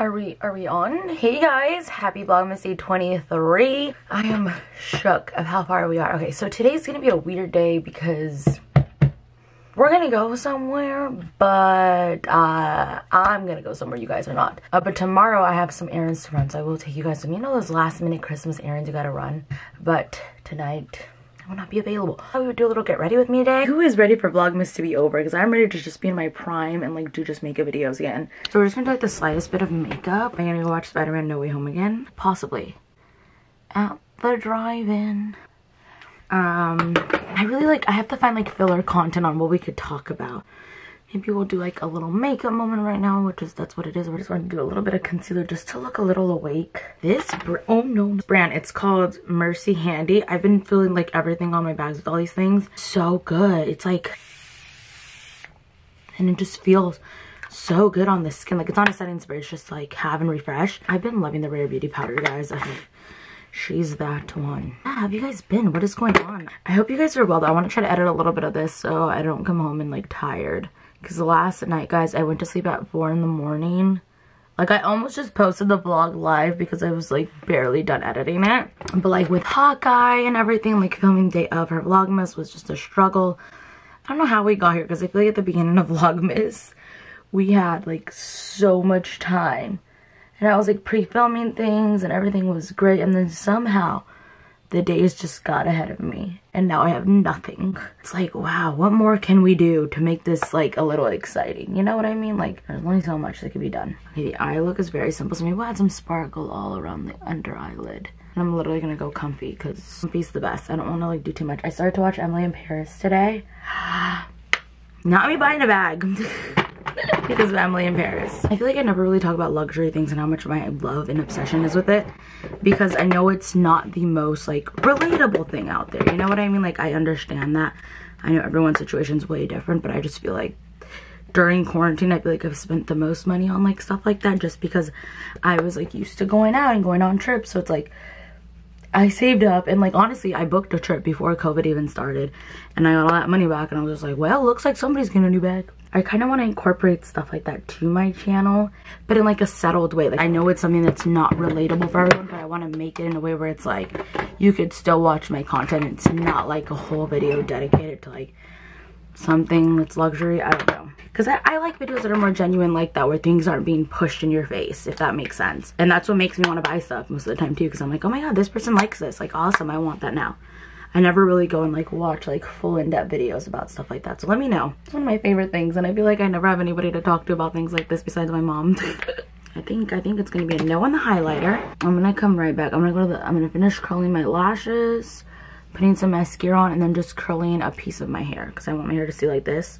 Are we are we on? Hey guys, happy Vlogmas Day 23. I am shook of how far we are. Okay, so today's gonna be a weird day because we're gonna go somewhere, but uh, I'm gonna go somewhere you guys are not. Uh, but tomorrow I have some errands to run, so I will take you guys some, you know those last minute Christmas errands you gotta run? But tonight, will not be available. I would do a little get ready with me today. Who is ready for Vlogmas to be over? Because I'm ready to just be in my prime and like do just makeup videos again. So we're just gonna do like the slightest bit of makeup. I'm gonna go watch Spider-Man No Way Home again. Possibly. At the drive-in. Um, I really like, I have to find like filler content on what we could talk about. Maybe we'll do like a little makeup moment right now, which is, that's what it is. We're just going to do a little bit of concealer just to look a little awake. This, oh no, brand, it's called Merci Handy. I've been feeling like everything on my bags with all these things. So good. It's like, and it just feels so good on the skin. Like it's not a setting spray, it's just like have and refresh. I've been loving the Rare Beauty powder, guys. She's that one. Have you guys been? What is going on? I hope you guys are well. Though. I want to try to edit a little bit of this so I don't come home and like tired. Because last night, guys, I went to sleep at 4 in the morning. Like, I almost just posted the vlog live because I was, like, barely done editing it. But, like, with Hawkeye and everything, like, filming day of her Vlogmas was just a struggle. I don't know how we got here because I feel like at the beginning of Vlogmas, we had, like, so much time. And I was, like, pre-filming things and everything was great. And then somehow the days just got ahead of me and now I have nothing. It's like, wow, what more can we do to make this like a little exciting? You know what I mean? Like there's only so much that can be done. Okay, the eye look is very simple. So maybe we'll add some sparkle all around the under eyelid. And I'm literally gonna go comfy because comfy's the best. I don't wanna like do too much. I started to watch Emily in Paris today. Not me buying a bag. because of Emily in Paris. I feel like I never really talk about luxury things and how much my love and obsession is with it because I know it's not the most like relatable thing out there. You know what I mean? Like I understand that. I know everyone's situation is way different, but I just feel like during quarantine, I feel like I've spent the most money on like stuff like that just because I was like used to going out and going on trips. So it's like I saved up and like honestly I booked a trip before COVID even started and I got all that money back and I was just like well looks like somebody's getting a new bag. I kind of want to incorporate stuff like that to my channel but in like a settled way. Like I know it's something that's not relatable for everyone but I want to make it in a way where it's like you could still watch my content. It's not like a whole video dedicated to like something that's luxury. I don't know. Because I, I, like videos that are more genuine like that, where things aren't being pushed in your face, if that makes sense. And that's what makes me want to buy stuff most of the time too, because I'm like, oh my god, this person likes this. Like, awesome, I want that now. I never really go and like watch like full in-depth videos about stuff like that. So let me know. It's one of my favorite things, and I feel like I never have anybody to talk to about things like this besides my mom. I think I think it's gonna be a no on the highlighter. I'm gonna come right back. I'm gonna go to the I'm gonna finish curling my lashes putting some mascara on and then just curling a piece of my hair because I want my hair to stay like this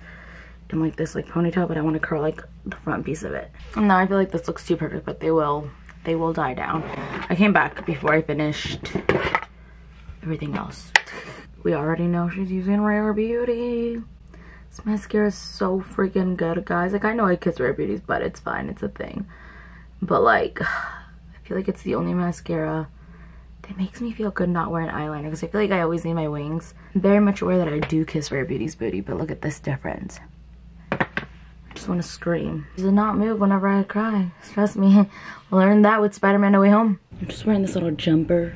and like this like ponytail but I want to curl like the front piece of it. And now I feel like this looks too perfect but they will they will die down. I came back before I finished everything else. We already know she's using Rare Beauty. This mascara is so freaking good guys. Like I know I kiss Rare Beauties but it's fine it's a thing. But like I feel like it's the only mascara that makes me feel good not wearing eyeliner because I feel like I always need my wings. I'm very much aware that I do kiss Rare Beauty's booty, but look at this difference. Just want to scream. She did not move whenever I cry. Trust me, learned that with Spider-Man No Way Home. I'm just wearing this little jumper.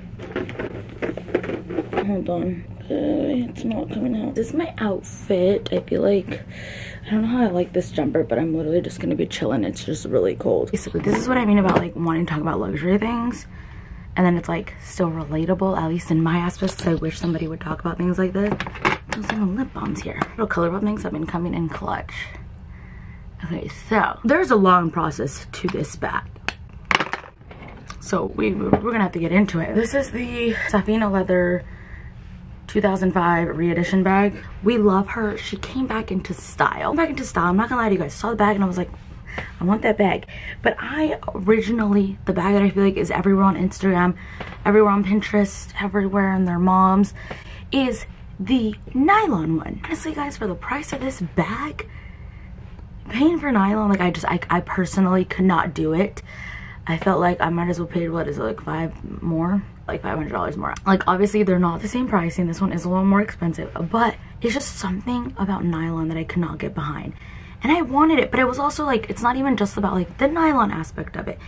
Hold on. Uh, it's not coming out. This is my outfit. I feel like, I don't know how I like this jumper, but I'm literally just gonna be chilling. It's just really cold. Basically, this is what I mean about like wanting to talk about luxury things and then it's like still relatable at least in my aspect because i wish somebody would talk about things like this there's some lip balms here little color ColourPop things have been coming in clutch okay so there's a long process to this bag so we we're gonna have to get into it. This is the Saffiano leather 2005 re-edition bag. We love her. She came back into style. Back into style. I'm not gonna lie to you guys. I saw the bag and i was like I want that bag. But I originally, the bag that I feel like is everywhere on Instagram, everywhere on Pinterest, everywhere in their moms, is the nylon one. Honestly, guys, for the price of this bag, paying for nylon, like I just, I, I personally could not do it. I felt like I might as well pay, what is it, like five more? Like $500 more. Like, obviously, they're not the same pricing. This one is a little more expensive. But it's just something about nylon that I could not get behind and I wanted it, but it was also like, it's not even just about like the nylon aspect of it.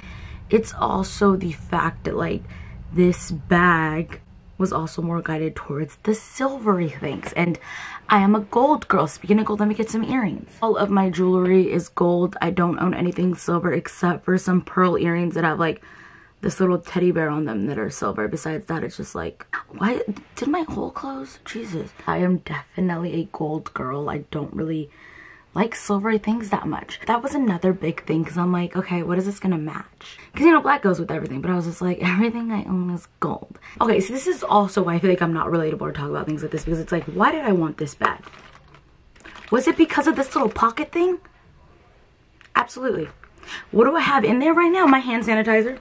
It's also the fact that like this bag was also more guided towards the silvery things. And I am a gold girl. Speaking of gold, let me get some earrings. All of my jewelry is gold. I don't own anything silver except for some pearl earrings that have like this little teddy bear on them that are silver. Besides that, it's just like, why did my hole close? Jesus. I am definitely a gold girl. I don't really like silvery things that much. That was another big thing because I'm like, okay, what is this gonna match? Because you know, black goes with everything, but I was just like, everything I own is gold. Okay, so this is also why I feel like I'm not relatable to talk about things like this because it's like, why did I want this bag? Was it because of this little pocket thing? Absolutely. What do I have in there right now? My hand sanitizer.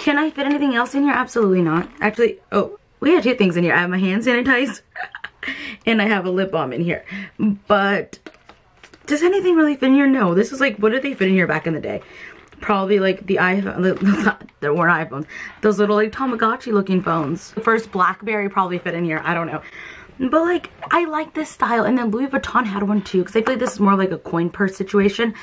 Can I fit anything else in here? Absolutely not. Actually, oh, we have two things in here. I have my hand sanitizer and I have a lip balm in here. But does anything really fit in here? No. This is like, what did they fit in here back in the day? Probably like the iPhone, there weren't iPhones. Those little like Tamagotchi looking phones. The first Blackberry probably fit in here. I don't know. But like, I like this style. And then Louis Vuitton had one too. Because I feel like this is more like a coin purse situation.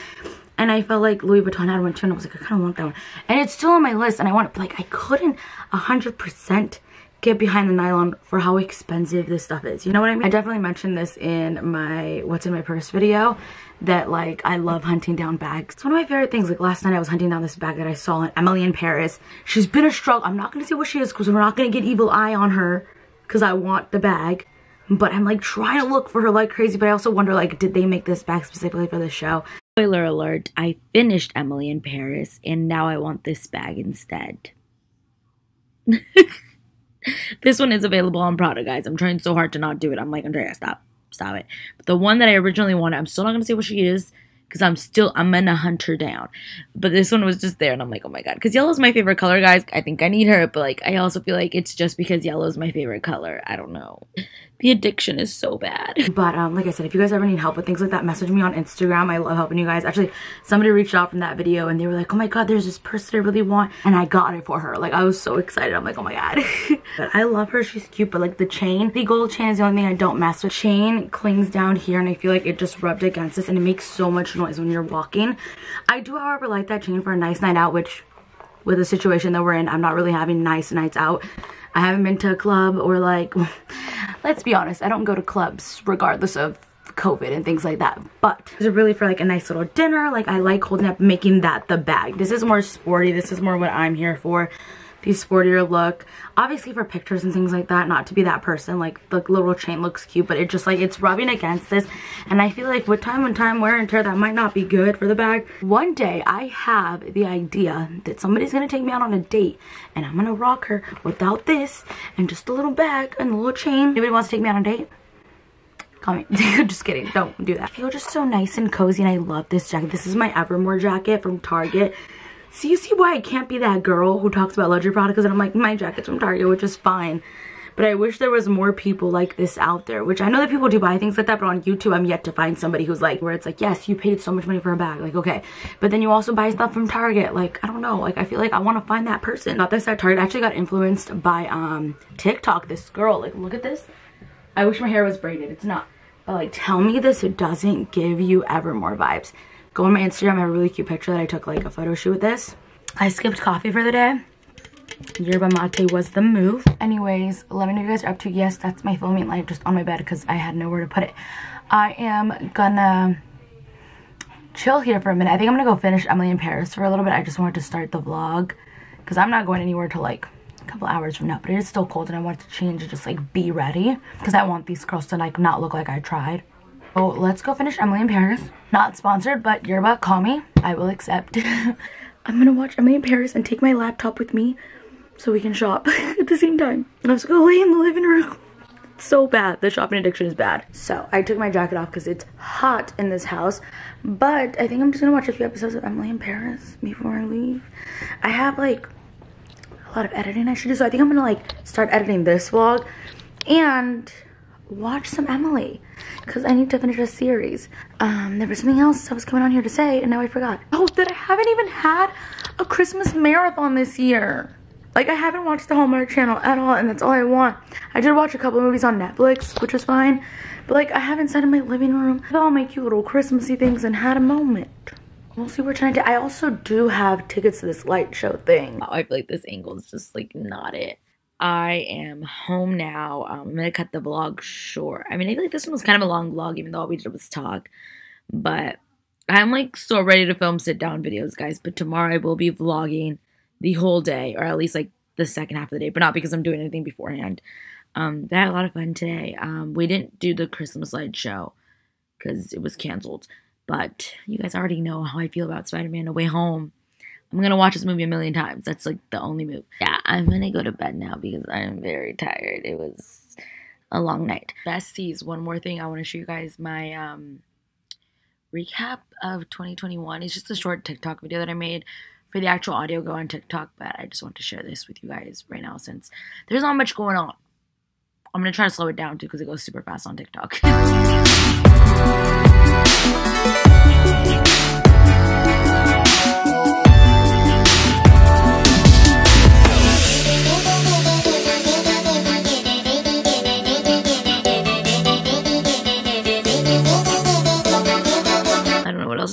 And I felt like Louis Vuitton had one too. And I was like, I kind of want that one. And it's still on my list. And I want it. But like, I couldn't 100% get behind the nylon for how expensive this stuff is. You know what I mean? I definitely mentioned this in my what's in my purse video that like I love hunting down bags. It's one of my favorite things. Like last night I was hunting down this bag that I saw in Emily in Paris. She's been a struggle. I'm not to say what she is because we're not to get evil eye on her because I want the bag. But I'm like trying to look for her like crazy. But I also wonder like did they make this bag specifically for the show? Spoiler alert, I finished Emily in Paris and now I want this bag instead. this one is available on Prada, guys. I'm trying so hard to not do it. I'm like, Andrea, stop. Stop it. But the one that I originally wanted, I'm still not going to say what she is because I'm still, I'm going to hunt her down. But this one was just there and I'm like, oh my God. Because yellow is my favorite color, guys. I think I need her. But like, I also feel like it's just because yellow is my favorite color. I don't know. The addiction is so bad. But um, like I said, if you guys ever need help with things like that, message me on Instagram. I love helping you guys. Actually, somebody reached out from that video and they were like, oh my God, there's this person I really want. And I got it for her. Like, I was so excited. I'm like, oh my God. but I love her. She's cute. But like the chain, the gold chain is the only thing I don't mess with. Chain clings down here and I feel like it just rubbed against us and it makes so much noise when you're walking. I do, however, like that chain for a nice night out, which with the situation that we're in, I'm not really having nice nights out. I haven't been to a club or like, let's be honest, I don't go to clubs regardless of COVID and things like that. But are really for like a nice little dinner. Like I like holding up, making that the bag. This is more sporty. This is more what I'm here for the sportier look obviously for pictures and things like that not to be that person like the little chain looks cute but it just like it's rubbing against this and i feel like with time and time wear and tear that might not be good for the bag one day i have the idea that somebody's gonna take me out on a date and i'm gonna rock her without this and just a little bag and a little chain anybody wants to take me out on a date Call me. just kidding. Don't do that. I feel just so nice and cozy and I love this jacket. This is my Evermore jacket from Target. So you see why I can't be that girl who talks about luxury products and I'm like, my jacket's from Target, which is fine. But I wish there was more people like this out there, which I know that people do buy things like that, but on YouTube, I'm yet to find somebody who's like, where it's like, yes, you paid so much money for a bag. Like, okay. But then you also buy stuff from Target. Like, I don't know. Like, I feel like I want to find that person. Not this at Target. I actually got influenced by um TikTok. This girl, like, look at this. I wish my hair was braided. It's not. But like, tell me this doesn't give you Evermore vibes. Go on my Instagram, I have a really cute picture that I took like a photo shoot with this. I skipped coffee for the day. Yerba mate was the move. Anyways, let me know you guys are up to. Yes, that's my filming light just on my bed because I had nowhere to put it. I am gonna chill here for a minute. I think I'm gonna go finish Emily in Paris for a little bit. I just wanted to start the vlog because I'm not going anywhere till like a couple hours from now. But it is still cold and I wanted to change and just like be ready because I want these curls to like not look like I tried. Oh, let's go finish Emily in Paris. Not sponsored, but Yerba, call me. I will accept. I'm gonna watch Emily in Paris and take my laptop with me so we can shop at the same time. Let's go lay in the living room. It's so bad. The shopping addiction is bad. So I took my jacket off because it's hot in this house. But I think I'm just gonna watch a few episodes of Emily in Paris before I leave. I have like a lot of editing I should do. So I think I'm gonna like start editing this vlog and watch some Emily because I need to finish a series. Um, there was something else I was coming on here to say and now I forgot. Oh, that I haven't even had a Christmas marathon this year. Like, I haven't watched the Hallmark Channel at all, and that's all I want. I did watch a couple movies on Netflix, which was fine. But, like, I haven't sat in my living room with all my cute little Christmassy things and had a moment. We'll see what tonight. I also do have tickets to this light show thing. I feel like this angle is just, like, not it. I am home now. Um, I'm gonna cut the vlog short. I mean, I feel like this one was kind of a long vlog, even though all we did was talk. But I'm like so ready to film sit down videos, guys. But tomorrow I will be vlogging the whole day, or at least like the second half of the day, but not because I'm doing anything beforehand. Um, I had a lot of fun today. Um, we didn't do the Christmas light show because it was canceled. But you guys already know how I feel about Spider-Man No Way Home. I'm gonna watch this movie a million times. That's like the only move. Yeah, I'm gonna go to bed now because I'm very tired. It was a long night. Besties, one more thing I want to show you guys my um recap of 2021. It's just a short TikTok video that I made for the actual audio go on TikTok, but I just want to share this with you guys right now since there's not much going on. I'm gonna try to slow it down too because it goes super fast on TikTok.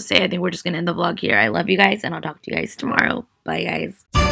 say. I think we're just gonna end the vlog here. I love you guys and I'll talk to you guys tomorrow. Bye guys.